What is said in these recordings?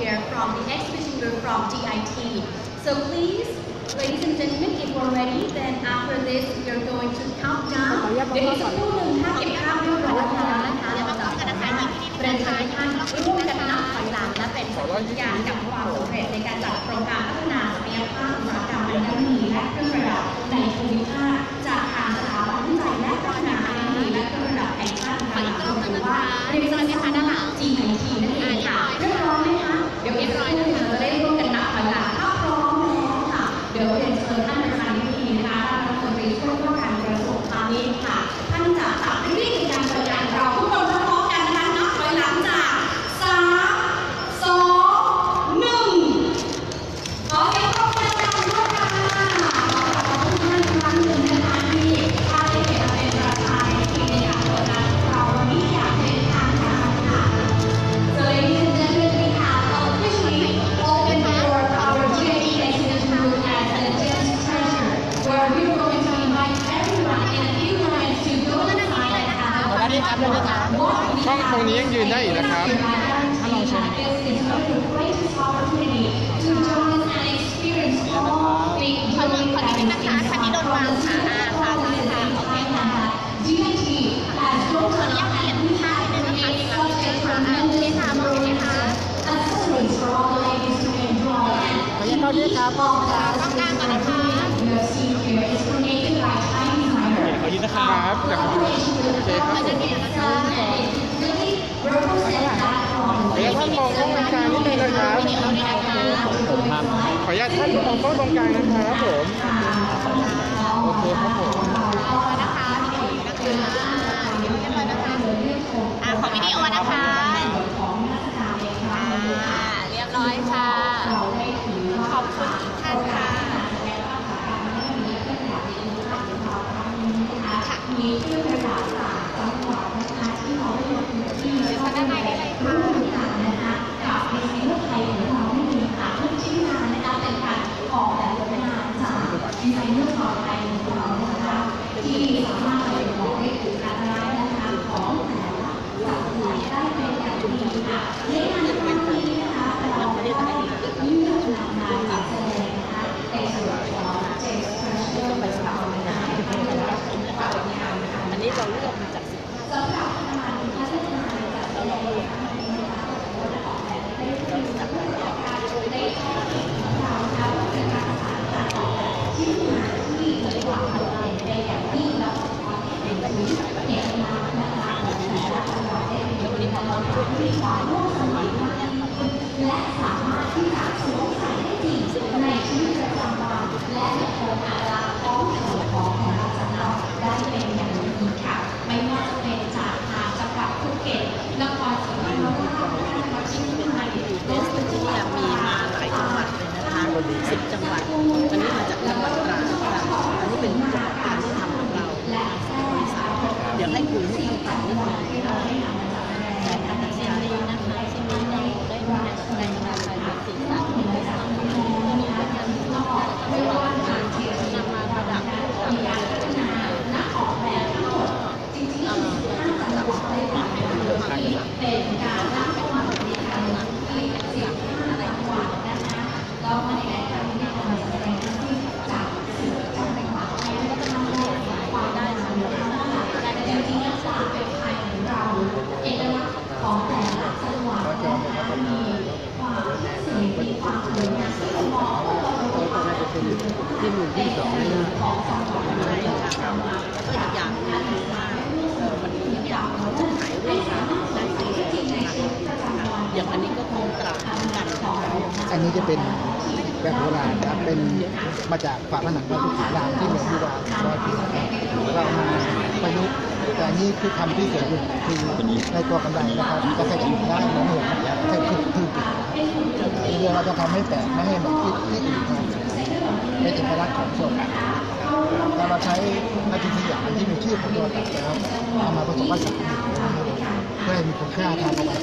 here from the exhibition group from DIT. So please, ladies and gentlemen, if you're ready, then after this, we are going to count down. เดี๋ยวอีกสักครู่หนึ่งถ้าเก็บภาพเรียนร้อยแล้วนะคะเราจะสามารถประชาชนร่วมกันนับถอยหลังและเป็นสัญญาณกับความสำเร็จในการจัดโครงการพัฒนาศักยภาพอุตสาหกรรมมันดามีและเครื่องประดับในภูมิภาค และเครื่ระดับแห่งชาติไทยหรือว่าเนๆนะคด้านหลัง GT นั่นเองค่ะเรียบร้อยไหมคะเดี๋ยวอีกสักครู่เราจะได้ร่วมกันนับหลัถ้าพร้อมแล้ค่ะ เดี๋ยวเรียนเชิญท่านประานพิธีนะคะท่านรัฐมนตรีช่วยว่าการกระทรวงพาณิชย์ค่ะท่านจะตัดรี นะคปองกันป้องก่อนนะคะขอยินนะครับจากโอเคครับขออนุญาตท่านมองกล้องตรงกลางนิดนึงนะครับขออนุญาตท่านมอกองตรงกลางนะครับผมโอเคครับผมนะคะี้จะเป็นแบบโบราณครับเป็นมาจากฝาผนังวัดสุขีรามที่เหมืองยูวาร้อยปีเรามาประยุกต์แต่นี่คือคำที่เกิดขึ้นคือในตัวกำไรนะครับจะใส่ถุงได้เหมือนเหมือนใส่ถุงถุงเรือเราจะทำให้แตกไม่ให้เบมือนที่ที่อื่นเป็นเอกลักษณ์ของส่วนเรามาใช้นาทีที่อย่างที่มีชื่อของตัวตัดแล้วเอามาผสมผสานเพื่อให้มีคุณค่าทางประวัติ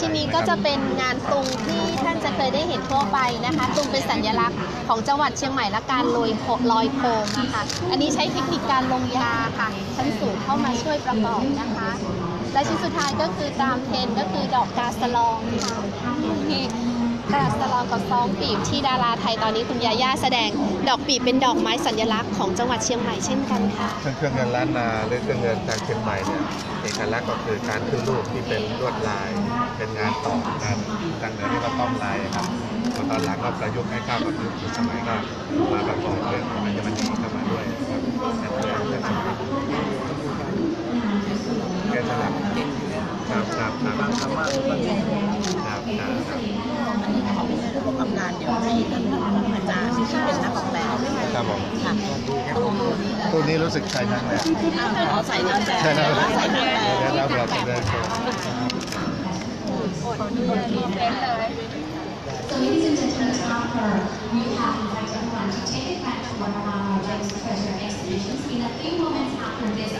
ชิ้นนี้ก็จะเป็นงานตุงที่ท่านจะเคยได้เห็นทั่วไปนะคะตุงเป็นสัญลักษณ์ของจังหวัดเชียงใหม่และการลอยโคลอยโคมนะคะอันนี้ใช้เทคนิคการลงยาค่ะชั้นสูงเข้ามาช่วยประกอบนะคะ และชิ้นสุดท้ายก็คือตามเทรนก็คือดอกกาสลองค่ะ ที่กาสลองกับซองปีบที่ดาราไทยตอนนี้คุณยาย่าแสดง ดอกปีบเป็นดอกไม้สัญลักษณ์ของจังหวัดเชียงใหม่เช่นกันค่ะ เครื่องเครื่องเงินล้านนาหรือเครื่องเงินทางเชียงใหม่เนี่ยเอกลักษณ์ก็คือการขึ้นรูปที่เป็นลวดลาย เป็นงานต่องานทางเหนือที่เราต้อมลายครับพอตอนหลังก็ประยุกต์ให้เข้ากับยุคสมัยก็มาประกอบเรื่องของอัญมณีเข้ามาด้วยครับแต่เพื่อจะสมัยแกะสลักครับครับครับครับครับครับผู้ประกอบารเดี๋ยวให้ท่านอาจารย์ที่เป็นนักออกแบบครับผมค่ะตู้นี้ตัวนี้รู้สึกใช้นั่งแหละอ้าวขอใส่น้ำแดงใช่ครับใส่น้ำแดงเดี๋ยวเราเราจะเดินชม So ladies and gentlemen, after we have invited everyone to take a back to one of our James Treasure exhibitions, in a few moments after this,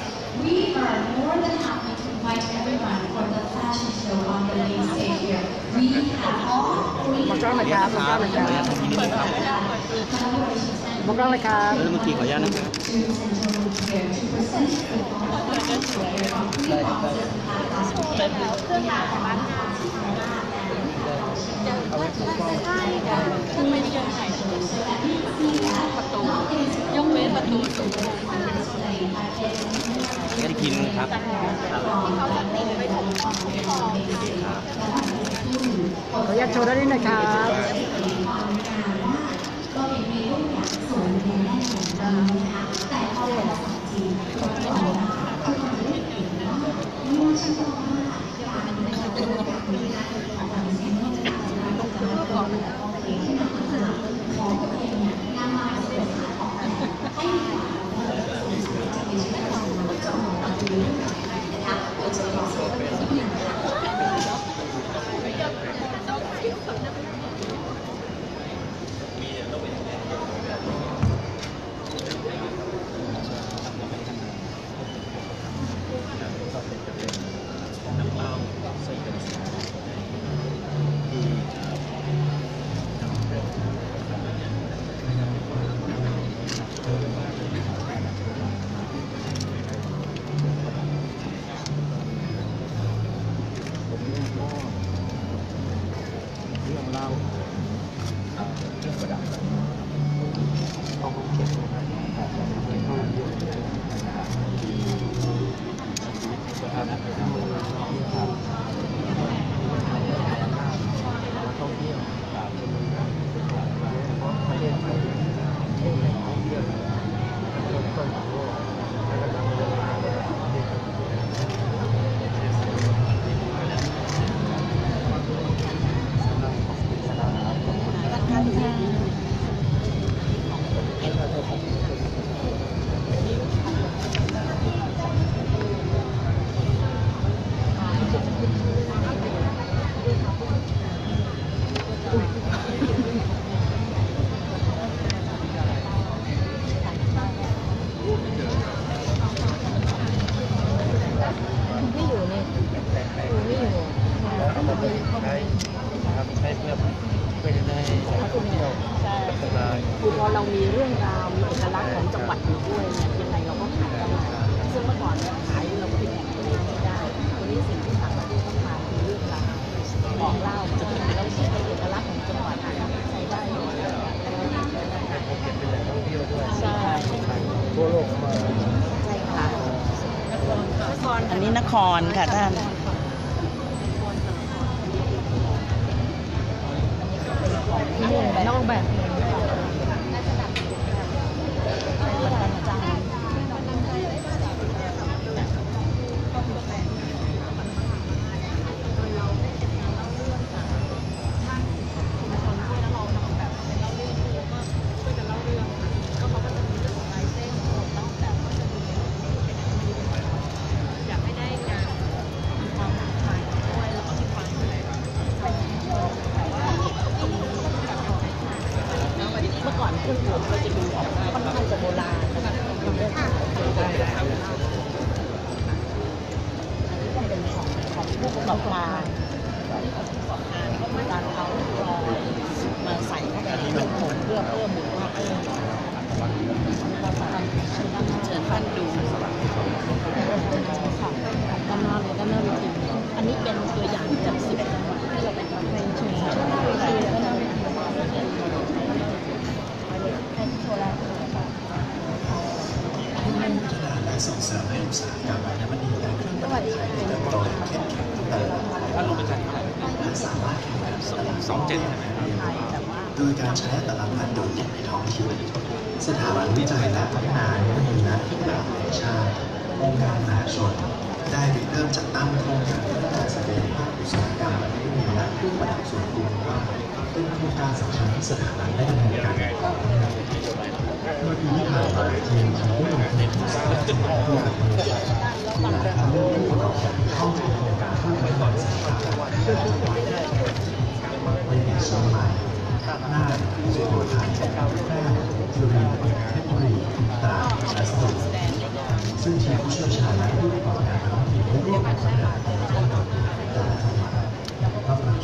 we are more than happy to invite everyone for the fashion show on the main stage here. We have all three มอง กล้องหน่อยครับมองกล้องหน่อยครับ collaborations and มองกล้องเลยครับเมื่อกี้ขออนุญาตนะครับ here to present the Cái đi kim ครับ ขออนุญาตโชว์ด้านนี้หน่อยครับ พื่อจะได้ท่อเที่ยวพัฒนาคือพอเรามีเรื่องราวมีเอกลักษณ์ของจังหวัดอยู่ด้วยเนี่ยยังไงเราก็ขายได้ซึ่งเมื่อก่อนเนี่ยขายเราก็เป็นแหล่งเองไม่ได้วันนี้สิ่งที่ทางประเทศต้องมาคือเรื่องราวบอกเล่าจะเป็นเราใช้เอกลักษณ์ของจังหวัดใช้ได้หมดภูเก็ตเป็นแหล่งท่องเที่ยวด้ใช่ทั่วโลกมาใช่ค่ะอันนี้นครค่ะท่าน นอ เครื่องประดับส่วนตัวว่าเป็นโครงการสำคัญที่สถาบันได้ดำเนินการเนื่อปีที่ผ่านมาทีมของผู้ลงทุนสามารถจัดตั้งโครงการและทำให้ผู้ประกอบการเข้าถึงโครงการเพื่อพัฒนาสินค้าในปีเชียงใหม่น่านสุโขทัยแพร่สุรินทร์เพชรบุรีตราดและสตูลซึ่งทีมผู้เชี่ยวชาญและผู้ประกอบการท้องถิ่นได้ร่วมกันพัฒนาโครงการแต่ละจังหวัดก็ปรับ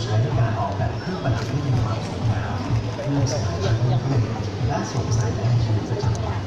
ใช้ในการออกแบบเครื่องประดับที่มีความสวยงามเพื่อสมัยการท่องเที่ยวและสวมใส่ในชีวิตประจำวัน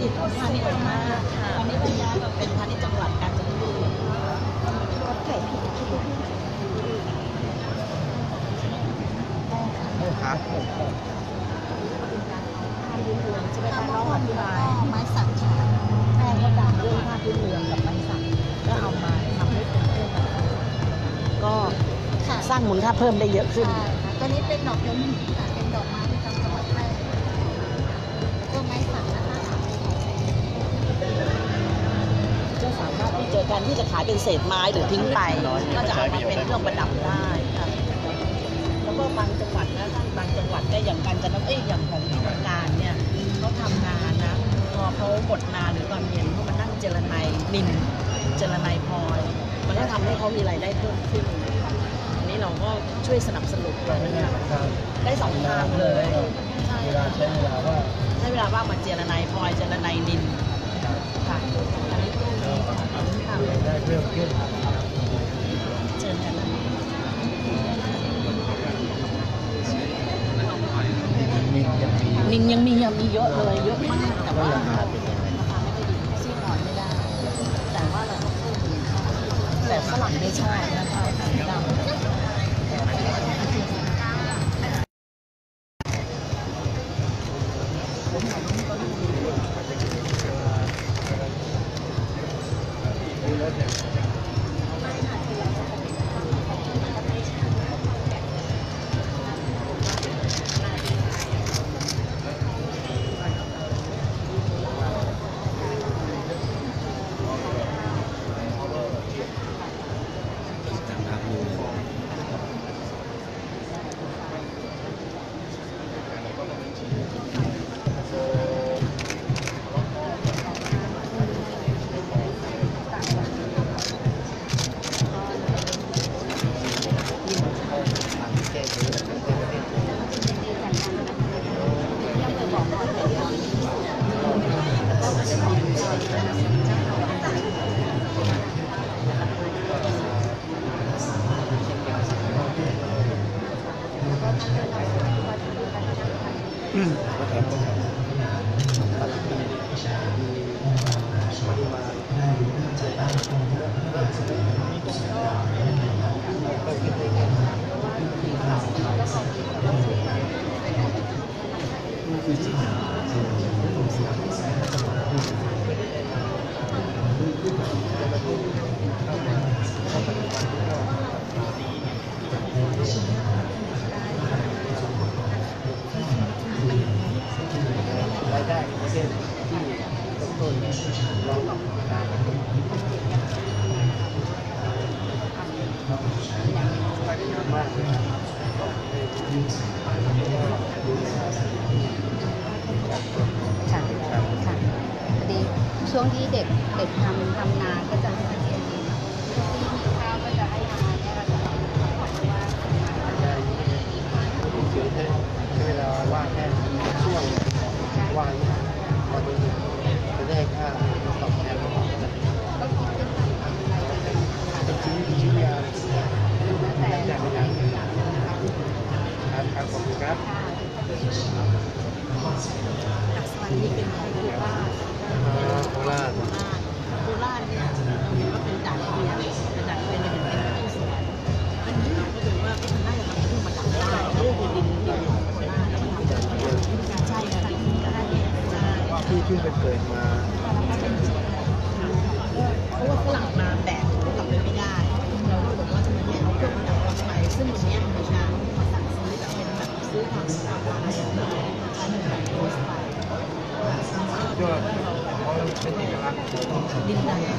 ดีตพาณิชย์จังหวัดตอนนี้ก็ย้ายเป็นพาณิชย์จังหวัดกาญจนบุรีครับใช่ไหมคะน้องอธิบายไม้สักค่ะแม่ก็ดังเรื่องผ้าพื้นเมืองกับไม้สักก็เอามาทำให้เป็นเครื่องประดับก็สร้างมูลค่าเพิ่มได้เยอะขึ้นตัวนี้เป็นดอกยมค่ะ เจอการที่จะขายเป็นเศษไม้หรือทิ้งไปก็จะเอามาเป็นเครื่องประดับได้ค่ะแล้วก็บางจังหวัดนะท่านบางจังหวัดก็อย่างกาญจนบุรีอย่างของที่ทำงานเนี่ยเขาทำงานนะพอเขาหมดงานหรือตอนเย็นเขามานั่งเจรไนยนินเจรไนยพลอยมันก็ทำให้เขามีรายได้เพิ่มขึ้นอันนี้เราก็ช่วยสนับสนุนเลยนะคะได้สองทางเลยใช่เวลาใช้เวลาว่าให้เวลาว่างมาเจรไนยพลอยเจรไนยนินค่ะอันนี้ นเชิญกันนะมียังมีนินยังมียังมีเยอะเลยเยอะมากแต่ว่า ช่วงที่เด็กเด็กทำทำนาก็จะ เกิดมาเพราะว่าฝรั่งมาแบกของกลับไปไม่ได้ เราก็บอกว่าทำไมไม่เอาเครื่องประดับกลับไปซึ่งวันนี้ดิฉันมาสั่งซื้อแบบเป็นแบบซื้อทางออนไลน์ใช้เป็นแบบโพสต์ไปยอดเขาเป็นเอกลักษณ์ของดินแดน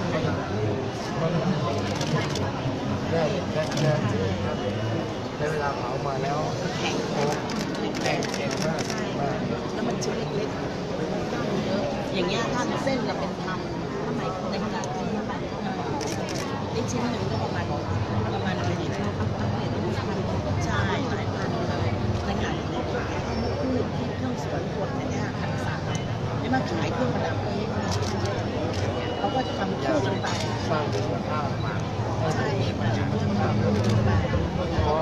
ได้ได้ได้ได้เวลาเผามาแล้ว แข็ง โอ้แข็งแข็งมากมาก แล้วมันชิ้นเล็กๆตั้งเย อย่างเงี้ยถ้าเส้นเราเป็นทำทำไมในขนาดที่ประมาณไอ้ชิ้นหนึ่งก็ประมาณประมาณเป็นเท่ากับตั้งเห็นใช่หลายพันเลยในงานในขายพืชที่เครื่องสวนขวดเนี่ยพันสามนี่มาขายเครื่องประดับเองเขาก็จะทำคู่กันไปสร้างมูลค่ามาใช่ค่ะทำคู่กันไปเพราะ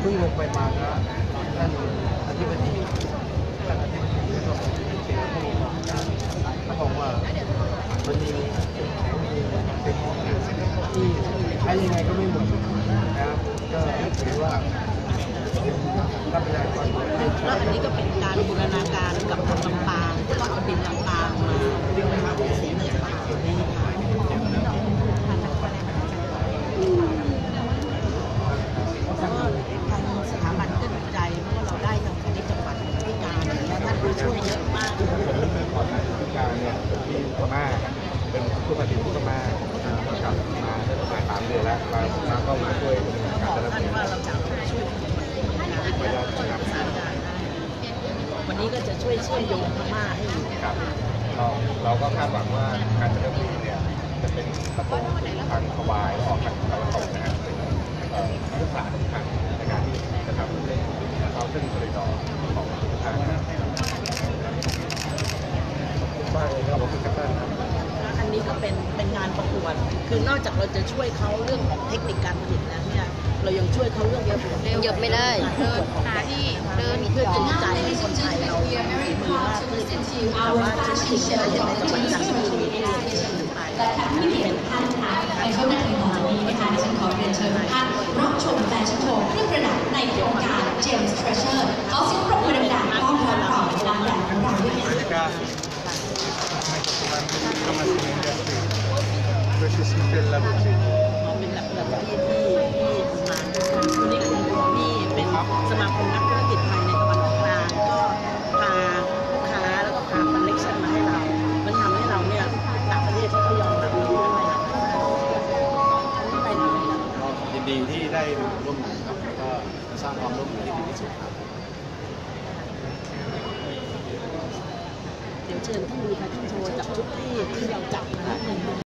เพิ่งลงไปมา แล้วอันนี้ก็เป็นการบูรณาการกับคนลำปางก็เอาดินลำปางมามาเป็นสีเนื้อปางนี่ค่ะแล้วก็ทางสถาบันก็ดีใจเพราะว่าเราได้ทางคณิตจังหวัดที่งานอย่างเงี้ยท่านก็ช่วยเยอะมาก ก่อนหน้าการเนี่ยที่พม่าเป็นผู้ผลิตที่พม่ากลับมาได้ประมาณสามเดือนแล้วมามาก็มาช่วยดำเนิน บ การ อก แต่ละ ท่าน ปี ว่าเราจะช่วยงานที่เราประสานงานได้วันนี้ก็จะช่วยเชื่อมโยงพม่าให้อยู่ ครับ เราเราก็คาดหวังว่าการจัดระเบีเนี่ยจะเป็นประตูทางถวายออกทางตะวันตกนะฮะเป็นเอ่อยุทธศาสตร์สำคัญในการที่จะทำเรื่องเขาเส้นคอริดอร์ของทางนะบ้านเลยครับผมครับท่านอันนี้ก็เป็นเป็นงานประกวดคือนอกจากเราจะช่วยเขาเรื่องของเทคนิคการผลิตแล้วเนี่ย เรายังช่วยเขาเรื่องเยอะเร็วเหยียบไม่ได้ เดินหาที่เดินเพื่อจูงใจให้คนไทยเรามีมือมากขึ้นแต่ว่าจริงๆเราอย่างในจังหวัดจันทบุรีที่เรียนที่ขึ้นไปและแขกผู้มีเกียรติทุกท่านค่ะในช่วงนาทีต่อจากนี้นะคะดิฉันขอเรียนเชิญทุกท่านรับชมแฟชั่นโชว์เครื่องประดับใน